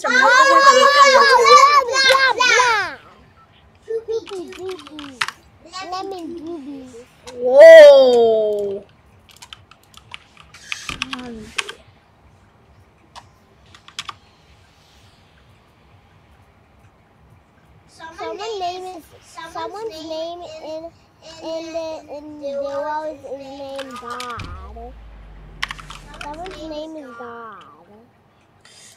friends or more Lemon boobies. Whoa. Shandy. Someone name is someone's name in in the in the duo is named God. Someone's name is God.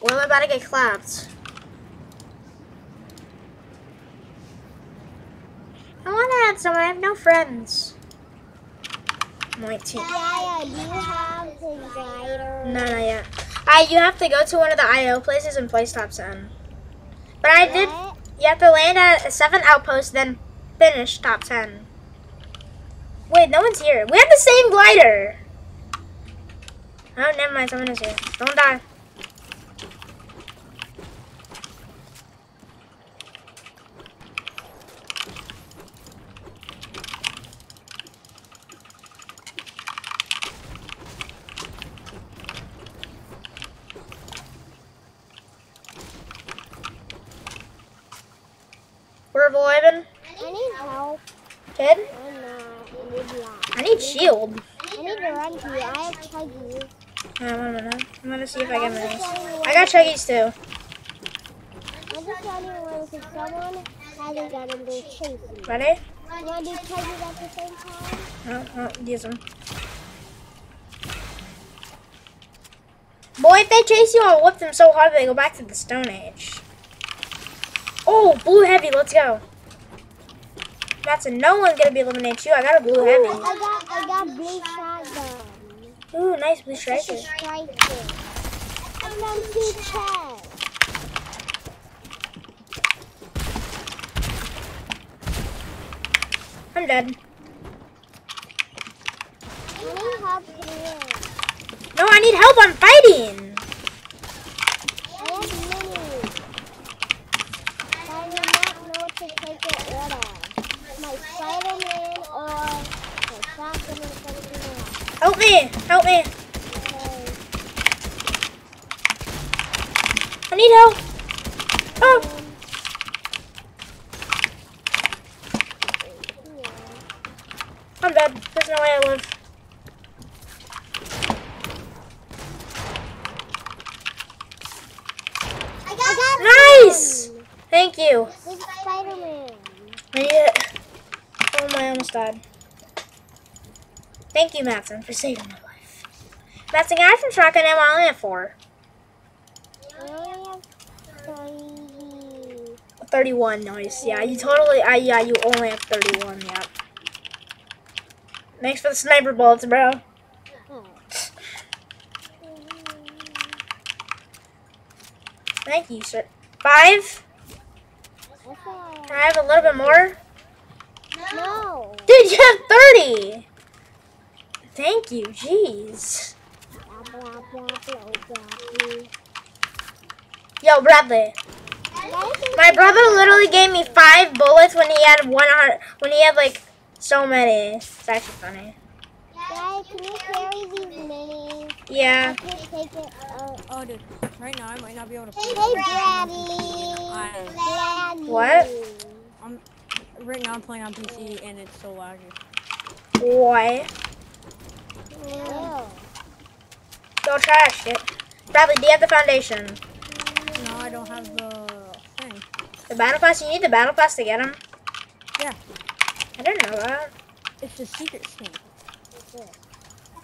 Well, I'm about to get clapped. I want to add someone. I have no friends. 19. Yaya, you have the glider? No, not yet. I you have to go to one of the IO places and place top 10. But I did. You have to land at a 7 outpost, then finish top 10. Wait, no one's here. We have the same glider. Oh, never mind. Someone is here. Don't die. We're reviving. I need help. Kid, I'm not. I. Need shield. I need to run to you. I have chuggies. One minute. I'm gonna see if I get minis. I got chuggies too. I'm just running because someone hasn't got them. They're chasing. Ready? You want to do chuggies at the same time? No, no, use them. Boy, if they chase you, I'll whip them so hard they go back to the Stone Age. Oh, blue heavy, let's go. That's a no one's gonna be eliminate you. I got a blue heavy. I got I got blue shotgun. Ooh, nice blue striker. striker. And then two chests. I'm dead. I need help here. No, I need help. I'm fighting. I have minis. But I do not know what to take it rid of. My Spider-Man or my shotgun or something else. Help me. Help me. Okay. I need help. Oh. I'm dead. There's no way I live. I got Nice. one. Thank you. Spider-Man. Yeah. Oh my, I almost died. Thank you, Matson, for saving my life. Matson, I have some shotgun ammo. I only have four. I have 31, nice. Yeah, you totally, I, yeah, you only have 31, yeah. Thanks for the sniper bullets, bro. Thank you, sir. Five? I Can I have a little bit more? No. Dude, you have 30! Thank you, jeez. Yo, Bradley. My brother literally gave me five bullets when he had 100, when he had like so many. It's actually funny. Guys, can you carry these minis? Yeah. I can take it. Oh, dude. Right now, I might not be able to. hey, play. Bradley. Bradley. What? I'm right now. I'm playing on PC and it's so laggy. Why? Ew. Go trash it. Bradley, do you have the foundation? No, I don't have the thing. The battle pass? You need the battle pass to get them? Yeah. I didn't know that. It's the secret skin.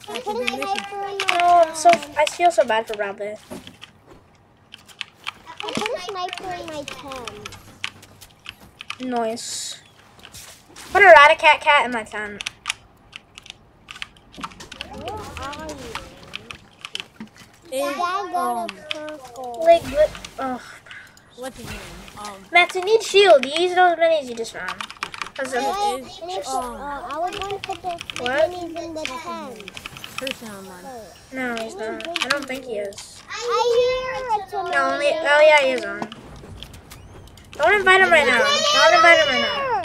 I'm putting sniper in my No, I'm so. I feel so bad for Bradley. I put a sniper in my pen. Nice. Put a Ratacat cat cat in my tent. Where? Is, um, got a purple. Like, what? Oh, what's his name? Um, Matt, you need shield. You use those minis you just found. 'Cause of- What? is, And it's, um, uh, I was going to put the What? in the pen. on mine. No, he's not. I don't think he is. I hear it's No, only. Oh yeah, he is on. Don't invite him right now. Don't invite him right now.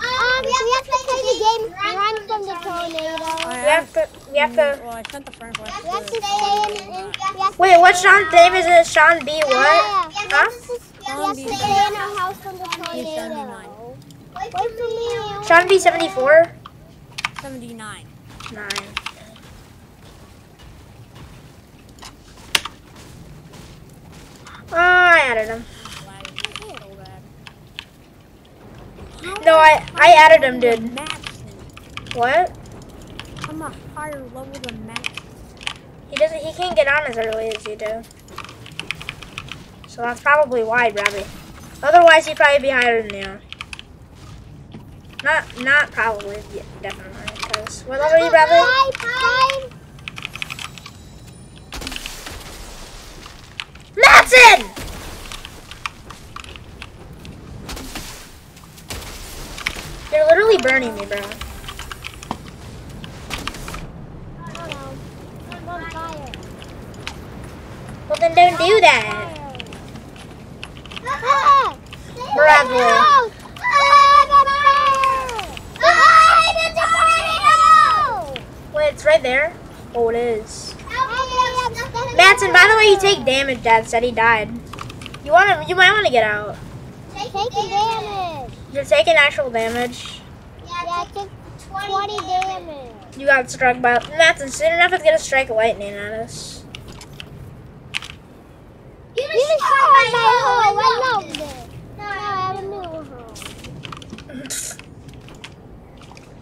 Um, we have to play the game Run from the Tornado. We have to. We have to. Well, I sent the friend request. We have to to- stay in. in we have to Wait, what Sean's name is it? Sean B. What? Yeah, Huh? You have to stay in our house from the tornado. Wait for me. Sean B seventy four. 79. Nine. Oh, I added him. Lagging so bad. No, I I added him, dude. What? I'm a higher level than Max. He doesn't. He can't get on as early as you do. So that's probably why, Robbie. Otherwise, he'd probably be higher than you. Not, not probably. Yeah, definitely. Because what level are you, hi. Matson! You're literally burning me, bro. Oh, no. I'm on fire. Well, then don't do that. Ah! Bradley. No! Ah, I'm on I'm in the tornado! Wait, it's right there. Oh, it is. Matson, by the way, you take damage. Dad said he died. You want to? You might want to get out. Taking damage. You're taking actual damage. Yeah, I took 20 damage. You got struck by Matson. Soon enough, it's gonna strike lightning at us. You just shot my home. I loved it. Now I have a new home.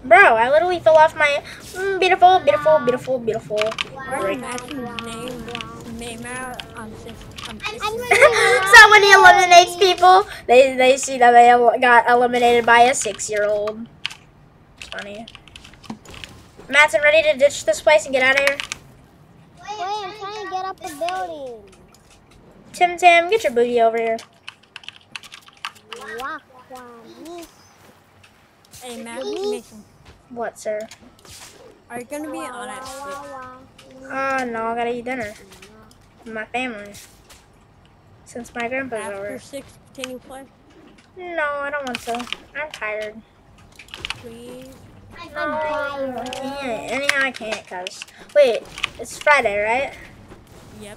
Bro, I literally fell off my mm, beautiful, beautiful, beautiful, beautiful. Why brick. did Maxon's name, name out on six, on I'm really so when he eliminates people, they they see that they el- got eliminated by a six-year-old. It's funny. Matson, ready to ditch this place and get out of here? Wait, I'm trying to get up the building. Tim Tam, get your booty over here. Hey, Mason, What, sir? are you gonna be on at six? Oh no, I gotta eat dinner with my family. Since my grandpa's After over. six, can you play? No, I don't want to. I'm tired. Please. I'm tired. Yeah, anyhow, I can't, cause wait, it's Friday, right? Yep.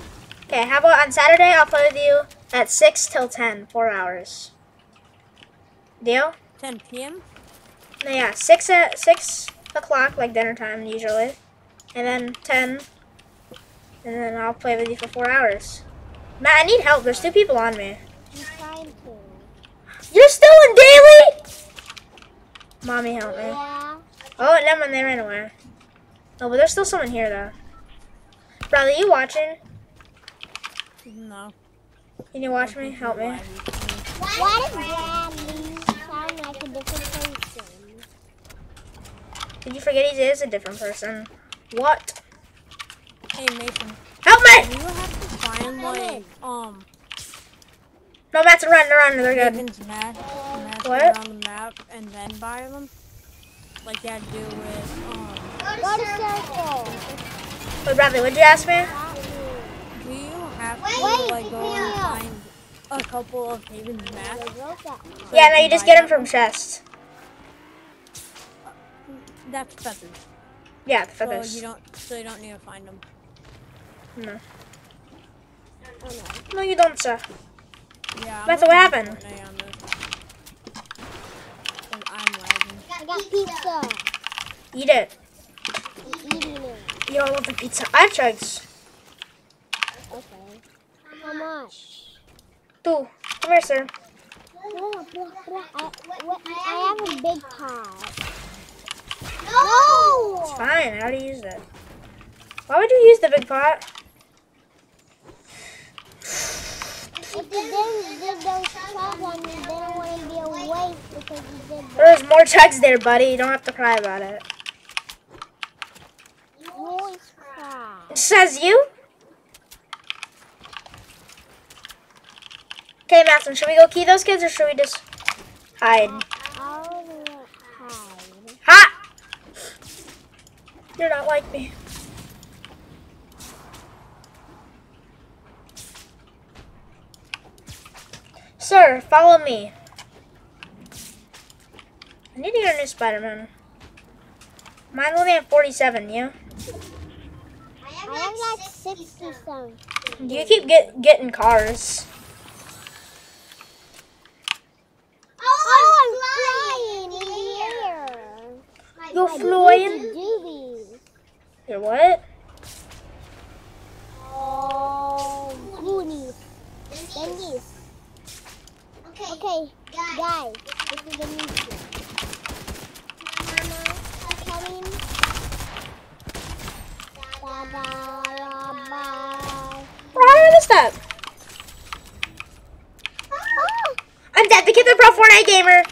Okay, how about on Saturday? I'll play with you at six till ten, four hours. Deal? 10 p.m. No, yeah, six at six o'clock, like dinner time usually, and then ten, and then I'll play with you for four hours. Matt, I need help. There's two people on me. I'm trying to. You're still in daily? Mommy, help me. Yeah. Oh, never mind. They ran away. No, but there's still someone here though. Bradley, you watching? No. Can you watch me? Help me. Why does Bradley sound like a different person? Did you forget he is a different person? What? Hey, Mason, Help do me! you have to find, like, um, No, Matt's run, run. They're good. Raven's map, maps What? around the map and then buy them? Like you had to do with, um, Go to circle. Wait, Bradley, what'd you ask me? Do you have Wait, to, wait, like, go and find a couple of Haven's maps? I wrote that part. Yeah, no, you just get them from chests. That's feathers. Yeah, the So feathers. you don't, so you don't need to find them. No. Oh, no. No, you don't, sir. Yeah. I'm That's what happened. for Fortnite on this. 'Cause I'm lagging. Got pizza. Eat it. I'm eating it. Eat all of the pizza. I have chugs. Okay. Two. Come here, sir. I, I have a big pot. No! It's fine. I already used it. Why would you use the big pot? If you didn't did those chugs on me, then it wouldn't be a waste because you did that. There's more checks there, buddy. You don't have to cry about it. You. It says you. Okay, Matson, should we go key those kids or should we just hide? I would hide. Ha! You're not like me. Sir, follow me. I need to get a new Spider-Man. Mine's only at 47, you? I have like 60 some. You keep get, getting cars? You're My flying. doobie what? Oh, Goonies. Then these. Okay, guys, this is a new show. Mama, coming. Bye-bye. Right this up. Oh, I'm dead. The kid's a pro Fortnite gamer.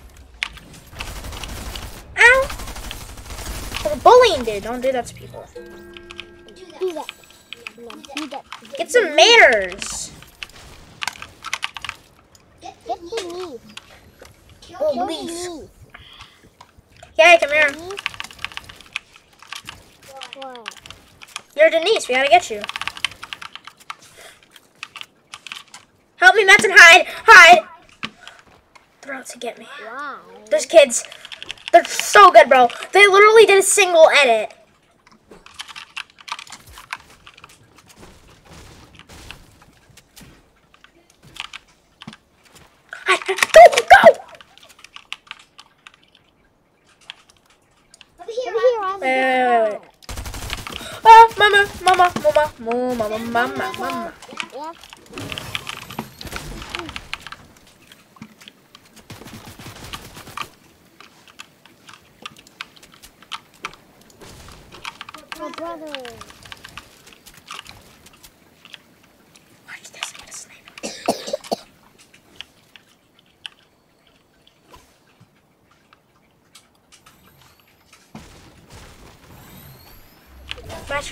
Ow. Oh, Don't do that to people. do that. Do that. Get some manners. Get the knees. Oh, please. knees. Come here. You're Denise. We gotta get you. Help me, Matson. Hide. Hide. They're out to get me. Those kids, they're so good, bro. They literally did a single edit. Go, go! Over here, I'm Wait, wait, wait, Ah, mama, mama, mama, mama, mama, mama, mama. Yeah. My brother. Watch this, I'm gonna snipe.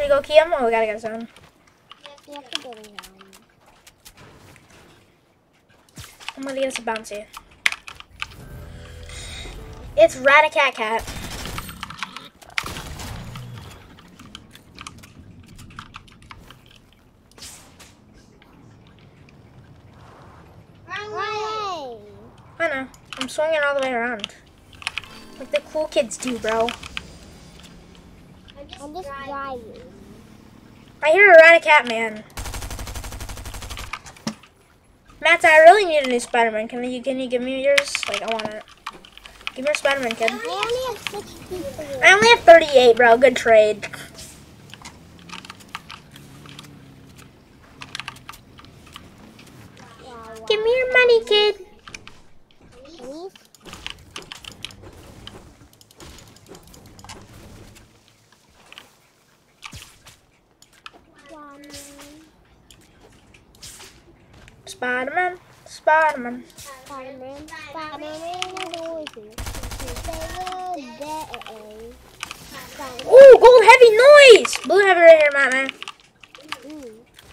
We go him? Oh, we gotta get zone. To. I'm gonna get us a bouncy. It's Ratacat Cat. Right. I know. I'm swinging all the way around. Like the cool kids do, bro. I'm just driving. I hear a Ratacat man. Matt, I really need a new Spider-Man. Can you can you give me yours? Like I want it. Give me your Spider-Man, kid. I only have six people. I only have 38, bro. Good trade. Wow, wow. Give me your money, kid. Please? One. Spider-Man, Spider-Man. Spider-Man, Spider-Man is always Ooh, gold heavy noise. Blue heavy right here, Matt, man.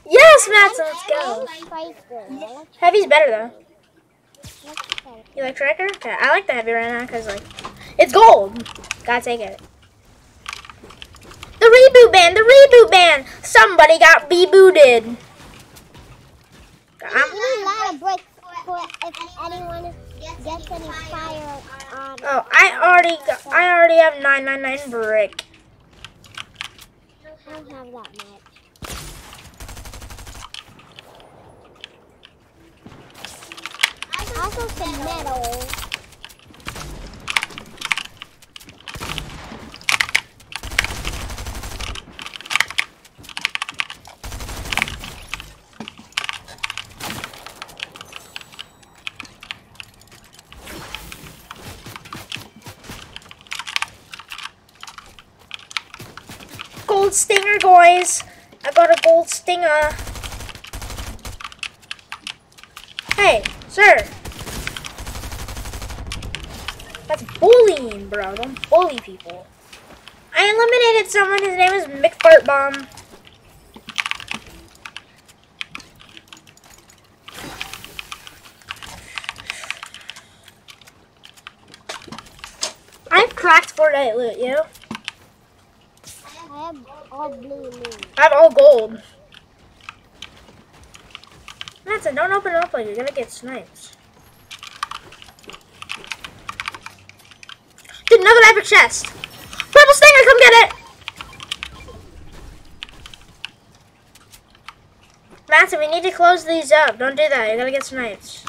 Yes, Matt, so let's go. Heavy's better though. You like Tracker? Okay, I like the heavy right now because like it's gold. Gotta take it. The reboot ban, the reboot ban. Somebody got rebooted. We I'm, need a lot of bricks for if anyone gets any fire on. oh, I already got, I already have 999 brick. I don't have that much. Also some metal. Stinger, guys. I got a gold stinger. Hey, sir. That's bullying, bro. Don't bully people. I eliminated someone. His name is McFartbomb. I've cracked Fortnite loot, you? I have all blue moon. I have all gold. Manson, don't open it up like you're gonna get sniped. Dude, another epic chest. Purple stinger, come get it. Manson, we need to close these up. Don't do that. You're gonna get sniped.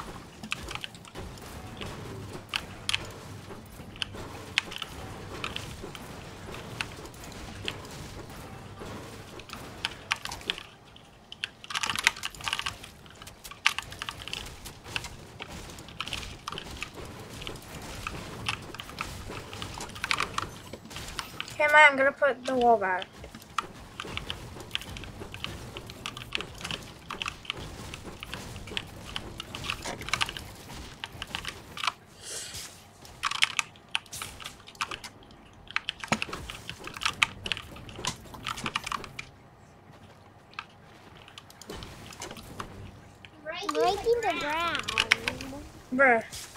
Okay, I'm gonna put the wall back. Breaking the ground. Bruh.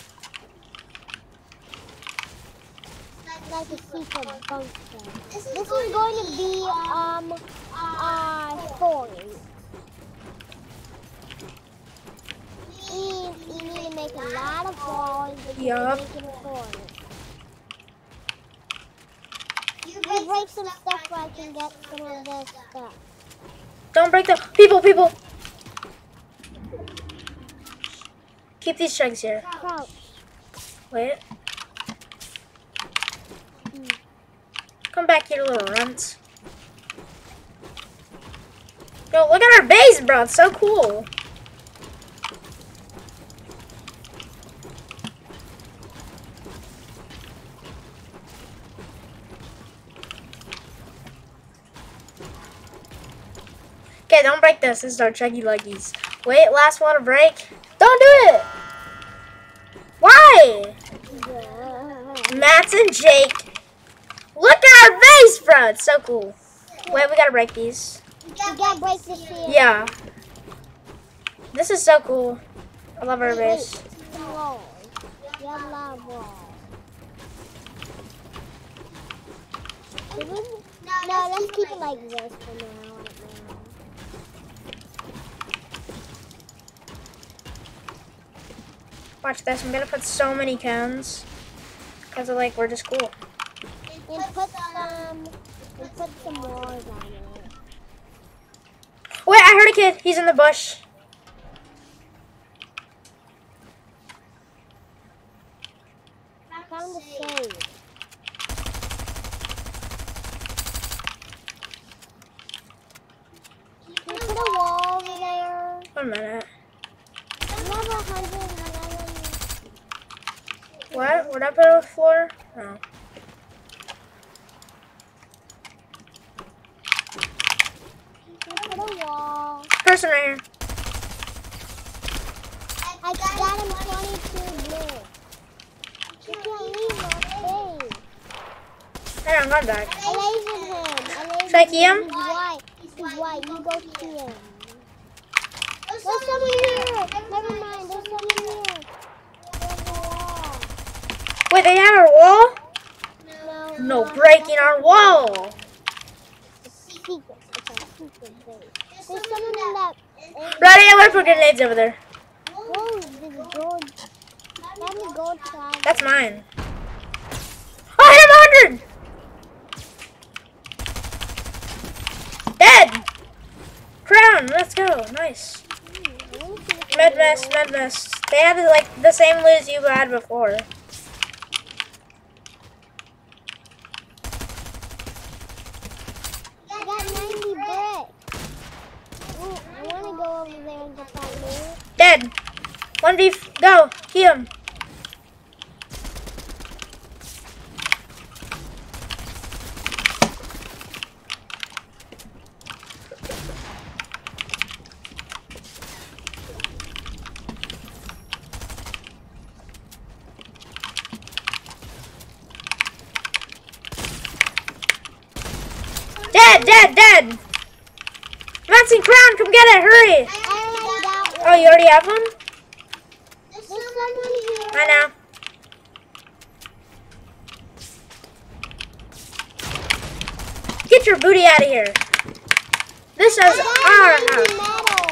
Like a secret bunker. This is going to be um uh story. You, you need to make a lot of walls. because you're Yup. a fort. You break some stuff so I can get some of this stuff. Don't break the people, people. Keep these chugs here. Crouch. Wait. Back here, little runts. Yo, look at our base, bro. It's so cool. Okay, don't break this. This is our chuggy luggies. Wait, last one to break. Don't do it! Why? Yeah. Matt's and Jake. Look at our base, bro. It's so cool. Wait, we gotta break these. You gotta break this here. Yeah. This is so cool. I love our Wait, base. some walls. Yellow wall. Should we- No, let's keep it like this for now. Right now. Watch this. I'm gonna put so many cans. Because of like, we're just cool. And um, put some, and put some walls on it. Wait, I heard a kid. He's in the bush. Found the shade. Can you put a wall over there? One minute. Level 111. What? Would I put on the floor? No. Can you put a wall? Person right here. I got him 22 blue. You can't leave my face. Hey, I'm going back. I lasered him. I lasered Should I key him? He's white. You go key him. There's someone here. Never mind. There's someone here. There's a wall. Wait, they have our wall? No. No, breaking our wall. It's secret. It's a secret. There's someone in that. Ready? I'm gonna put grenades over there. Whoa, there's gold. Let me go try. That's mine. Oh, I hit him 100! Dead! Let's go. Nice. Med vest, med vest. They have like the same loot you had before. I got 90 bricks. I want to go over there and get that loot. Dead. One beef. Go. Kill him. Dead, dead, dead. Maxine Crown, come get it, hurry. I already got Oh, you already have one? There's someone here. I know. Get your booty out of here. This is our I got 90 house.